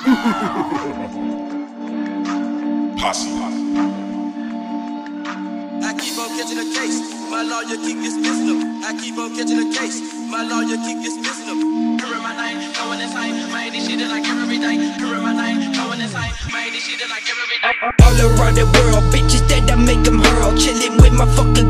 Posse. I keep on catching a case. My lawyer keep dismissing them. I keep on catching a case. My lawyer keep dismissing them. Hearing my name, like every day. Hearing my name, like every day. All around the world, bitches that I make them hurl. Chilling with my fucking